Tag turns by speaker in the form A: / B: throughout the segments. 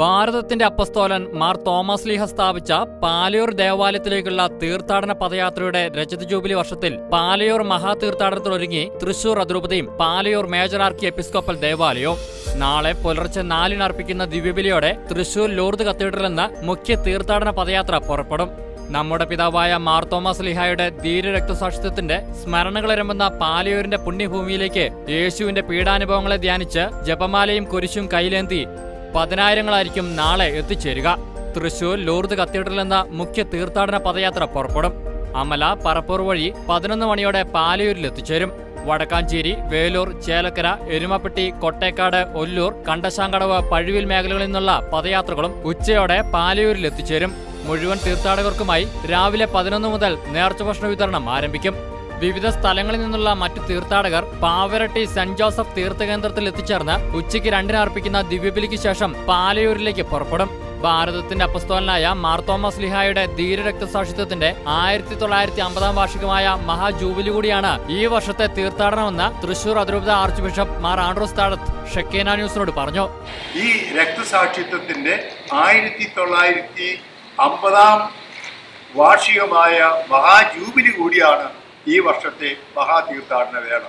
A: ഭാരതത്തിന്റെ അപ്പസ്തോലൻ മാർ തോമസ് ലീഹ സ്ഥാപിച്ച പാലയൂർ ദേവാലയത്തിലേക്കുള്ള തീർത്ഥാടന പദയാത്രയുടെ രജത ജൂബിലി വർഷത്തിൽ പാലയൂർ മഹാതീർത്ഥാടനത്തിലൊരുങ്ങി തൃശൂർ അതിരൂപതയും പാലയൂർ മേജർ ആർക്കി എപ്പിസ്കോപ്പൽ ദേവാലയവും. നാളെ പുലർച്ചെ നാലിന് അർപ്പിക്കുന്ന ദിവ്യബലിയോടെ തൃശൂർ ലൂർദ് കത്തീഡ്രൽ എന്ന മുഖ്യ തീർത്ഥാടന പദയാത്ര പുറപ്പെടും. നമ്മുടെ പിതാവായ മാർ തോമസ് ലിഹായുടെ ധീര രക്തസാക്ഷിത്വത്തിന്റെ സ്മരണകളിരമ്പുന്ന പാലയൂരിന്റെ പുണ്യഭൂമിയിലേക്ക് യേശുവിന്റെ പീഡാനുഭവങ്ങളെ ധ്യാനിച്ച് ജപമാലയും കുരിശും കൈലേന്തി പതിനായിരങ്ങളായിരിക്കും നാളെ എത്തിച്ചേരുക. തൃശൂർ ലൂർദ് കത്തീഡ്രൽ എന്ന മുഖ്യ തീർത്ഥാടന പദയാത്ര പുറപ്പെടും. അമല പറപ്പൂർ വഴി പതിനൊന്ന് മണിയോടെ പാലയൂരിൽ എത്തിച്ചേരും. വടക്കാഞ്ചേരി വേലൂർ ചേലക്കര എരുമപ്പെട്ടി കൊട്ടേക്കാട് ഒല്ലൂർ കണ്ടശാങ്കടവ് പഴുവിൽ മേഖലകളിൽ നിന്നുള്ള പദയാത്രകളും ഉച്ചയോടെ പാലയൂരിൽ എത്തിച്ചേരും. മുഴുവൻ തീർത്ഥാടകർക്കുമായി രാവിലെ പതിനൊന്ന് മുതൽ നേർച്ച വിതരണം ആരംഭിക്കും. വിവിധ സ്ഥലങ്ങളിൽ നിന്നുള്ള മറ്റു തീർത്ഥാടകർ പാവരട്ടി സെന്റ് ജോസഫ് തീർത്ഥകേന്ദ്രത്തിൽ എത്തിച്ചേർന്ന് ഉച്ചയ്ക്ക് രണ്ടിന് അർപ്പിക്കുന്ന ദിവ്യബലിക്ക് ശേഷം പാലയൂരിലേക്ക് പുറപ്പെടും. ഭാരതത്തിന്റെ അപ്പസ്തോലനായ മാർ തോമസ് ലിഹായുടെ ധീരരക്തസാക്ഷിത്വത്തിന്റെ ആയിരത്തി തൊള്ളായിരത്തി അമ്പതാം വാർഷികമായ മഹാജൂബിലി കൂടിയാണ് ഈ വർഷത്തെ തീർത്ഥാടനമെന്ന് തൃശൂർ അതിരൂപത ആർച്ച് ബിഷപ്പ് മാർ ആൻഡ്രോസ് താഴത്ത് ഷെക്കേന ന്യൂസിനോട് പറഞ്ഞു.
B: ഈ രക്തസാക്ഷിത്വത്തിന്റെ ആയിരത്തി തൊള്ളായിരത്തി അമ്പതാം വാർഷികമായ മഹാജൂബിലി കൂടിയാണ് ഈ വർഷത്തെ മഹാതീർത്ഥാടന വേള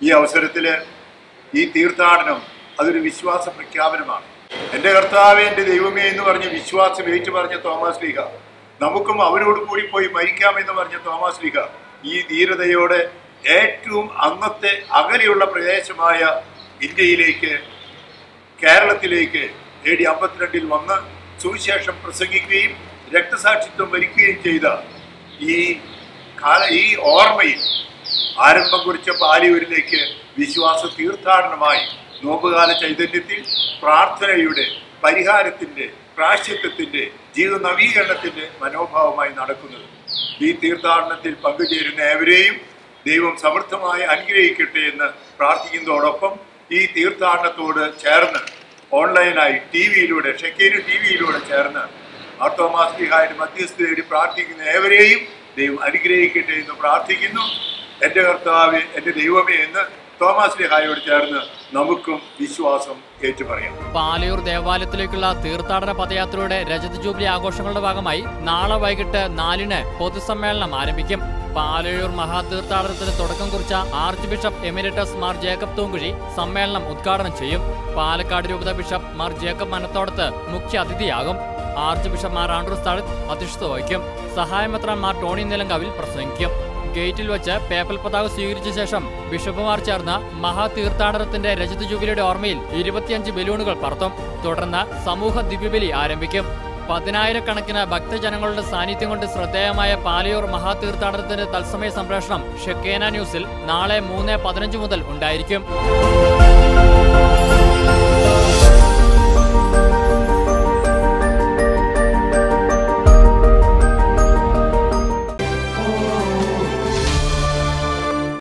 B: ഈ അവസരത്തിൽ ഈ തീർത്ഥാടനം അതൊരു വിശ്വാസ പ്രഖ്യാപനമാണ്. എന്റെ കർത്താവേ എന്റെ ദൈവമേ എന്ന് പറഞ്ഞ് വിശ്വാസം ഏറ്റു പറഞ്ഞ തോമസ് ലീഹ നമുക്കും അവരോട് കൂടി പോയി മരിക്കാമെന്ന് പറഞ്ഞ തോമസ് ലീഹ ഈ ധീരതയോടെ ഏറ്റവും അന്നത്തെ അകലെയുള്ള പ്രദേശമായ ഇന്ത്യയിലേക്ക് കേരളത്തിലേക്ക് എ ഡി അമ്പത്തിരണ്ടിൽ വന്ന് സുവിശേഷം പ്രസംഗിക്കുകയും രക്തസാക്ഷിത്വം വരിക്കുകയും ചെയ്ത ഈ കാല ഈ ഓർമ്മയിൽ ആരംഭം കുറിച്ച പാലിയൂരിലേക്ക് വിശ്വാസ തീർത്ഥാടനമായി നോമ്പുകാല ചൈതന്യത്തിൽ പ്രാർത്ഥനയുടെ പരിഹാരത്തിന്റെ പ്രാശ്ചിത്വത്തിന്റെ ജീവിത നവീകരണത്തിന്റെ മനോഭാവമായി നടക്കുന്നത്. ഈ തീർത്ഥാടനത്തിൽ പങ്കുചേരുന്ന ഏവരെയും ദൈവം സമൃദ്ധമായി അനുഗ്രഹിക്കട്ടെ എന്ന് പ്രാർത്ഥിക്കുന്നതോടൊപ്പം ഈ തീർത്ഥാടനത്തോട് ചേർന്ന് ഓൺലൈനായി ടി വിയിലൂടെ ഷെക്കേരി ടി വിയിലൂടെ ചേർന്ന് ആർത്തോമാസ് മധ്യസ്ഥതയോട് പ്രാർത്ഥിക്കുന്ന ഏവരെയും ദൈവം അനുഗ്രഹിക്കട്ടെ എന്ന് പ്രാർത്ഥിക്കുന്നു. എന്റെ കർത്താവ് എന്റെ ദൈവമേ എന്ന് തോമസ് ലിഹായോട് ചേർന്ന് നമുക്കും വിശ്വാസം ഏറ്റുപറയാം.
A: പാലയൂർ ദേവാലയത്തിലേക്കുള്ള തീർത്ഥാടന പദയാത്രയുടെ രജത ജൂബിലി ആഘോഷങ്ങളുടെ ഭാഗമായി നാളെ വൈകിട്ട് നാലിന് പൊതുസമ്മേളനം ആരംഭിക്കും. പാലയൂർ മഹാതീർത്ഥാടനത്തിന് തുടക്കം കുറിച്ച archbishop emeritus Mar Jacob Thoomkuzhy സമ്മേളനം ഉദ്ഘാടനം ചെയ്യും. പാലക്കാട് രൂപത ബിഷപ്പ് മാർ ജേക്കബ് മനത്തോടത്ത് മുഖ്യ അതിഥിയാകും archbishop Mar Andrew Thazhath അധ്യക്ഷത വഹിക്കും മാർ ടോണി നിലങ്കാവിൽ പ്രസംഗിക്കും. ഗേറ്റിൽ വെച്ച് പേപ്പൽ പതാക സ്വീകരിച്ച ശേഷം ബിഷപ്പുമാർ ചേർന്ന മഹാതീർത്ഥാടനത്തിന്റെ രജത ജൂബിലിയുടെ ഓർമ്മയിൽ ഇരുപത്തിയഞ്ച് ബലൂണുകൾ പറത്തും. തുടർന്ന് സമൂഹ ദിവ്യബലി ആരംഭിക്കും. പതിനായിരക്കണക്കിന് ഭക്തജനങ്ങളുടെ സാന്നിധ്യം കൊണ്ട് ശ്രദ്ധേയമായ പാലയൂർ മഹാതീർത്ഥാടനത്തിന്റെ തത്സമയ സംപ്രേഷണം ഷെക്കേന ന്യൂസിൽ നാളെ മൂന്ന് പതിനഞ്ച് മുതൽ ഉണ്ടായിരിക്കും.